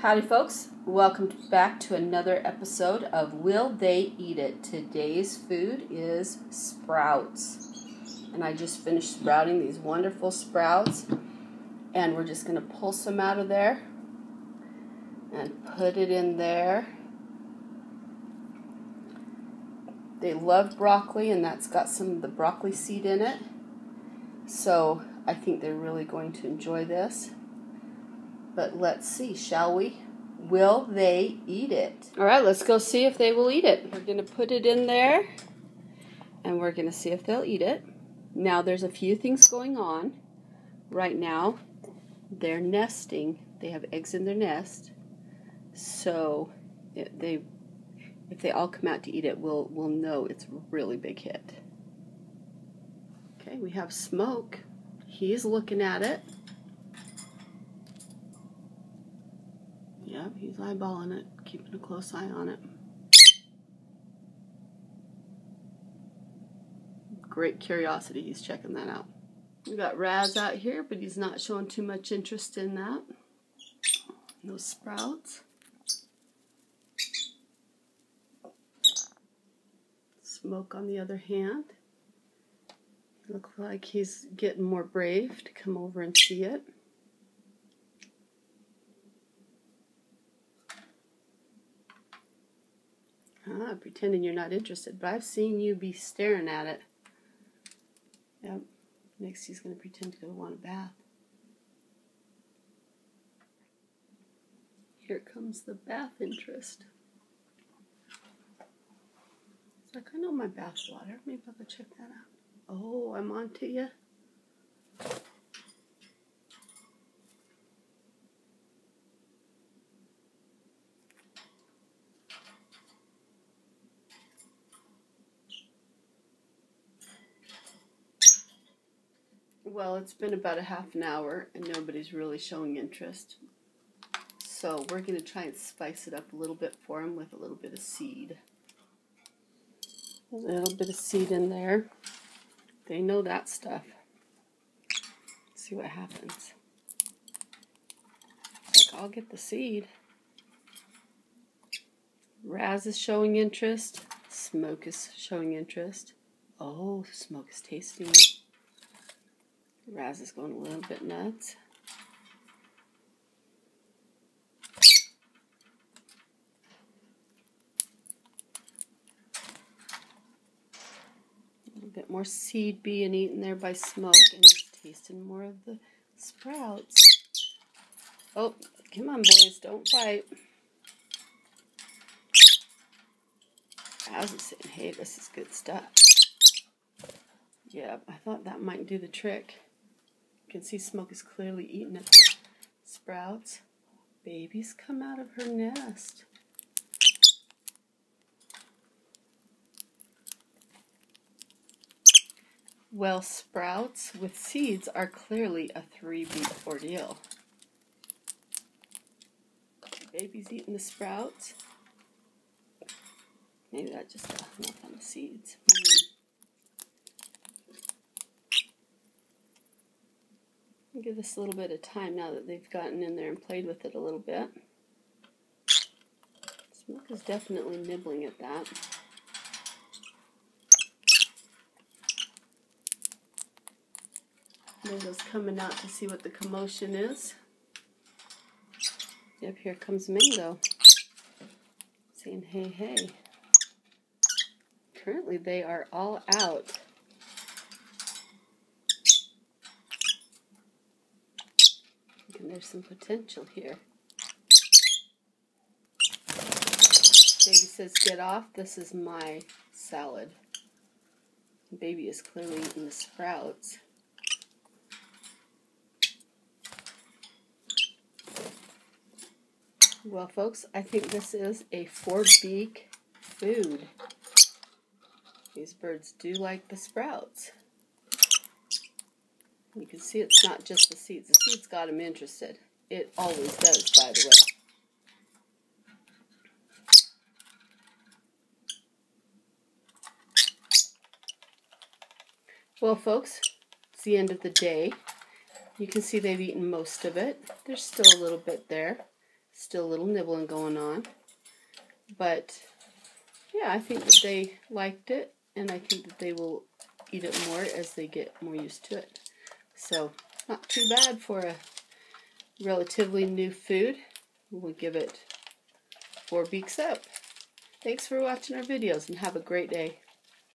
Howdy, folks. Welcome back to another episode of Will They Eat It? Today's food is sprouts. And I just finished sprouting these wonderful sprouts. And we're just going to pull some out of there and put it in there. They love broccoli, and that's got some of the broccoli seed in it. So I think they're really going to enjoy this. But let's see, shall we? Will they eat it? All right, let's go see if they will eat it. We're going to put it in there and we're going to see if they'll eat it. Now, there's a few things going on. Right now, they're nesting. They have eggs in their nest. So, it, they if they all come out to eat it, we'll, we'll know it's a really big hit. Okay, we have Smoke. He's looking at it. Yep, he's eyeballing it, keeping a close eye on it. Great curiosity, he's checking that out. We got Raz out here, but he's not showing too much interest in that. Those sprouts. Smoke on the other hand. Looks like he's getting more brave to come over and see it. Ah, pretending you're not interested, but I've seen you be staring at it. Yep. Next, he's going to pretend to go want a bath. Here comes the bath interest. It's like, I know my bath water. Maybe I'll go check that out. Oh, I'm on to you. Well, it's been about a half an hour and nobody's really showing interest. So we're going to try and spice it up a little bit for them with a little bit of seed. A little bit of seed in there. They know that stuff. Let's see what happens. Like, I'll get the seed. Raz is showing interest. Smoke is showing interest. Oh, Smoke is tasting it. Raz is going a little bit nuts. A little bit more seed being eaten there by smoke, and he's tasting more of the sprouts. Oh, come on, boys, don't fight. Raz is saying, hey, this is good stuff. Yeah, I thought that might do the trick. You can see Smoke is clearly eating at the sprouts. Babies come out of her nest. Well, sprouts with seeds are clearly a three-beak ordeal. Baby's eating the sprouts. Maybe that just got enough on the seeds. Mm. Give this a little bit of time now that they've gotten in there and played with it a little bit. Smoke is definitely nibbling at that. Mango's coming out to see what the commotion is. Yep, here comes Mango. Saying hey, hey. Currently, they are all out. And there's some potential here. Baby says, get off, this is my salad. Baby is clearly eating the sprouts. Well, folks, I think this is a four-beak food. These birds do like the sprouts. You can see it's not just the seeds. The seeds got them interested. It always does, by the way. Well, folks, it's the end of the day. You can see they've eaten most of it. There's still a little bit there. Still a little nibbling going on. But yeah, I think that they liked it, and I think that they will eat it more as they get more used to it. So, not too bad for a relatively new food. We'll give it four beaks up. Thanks for watching our videos and have a great day.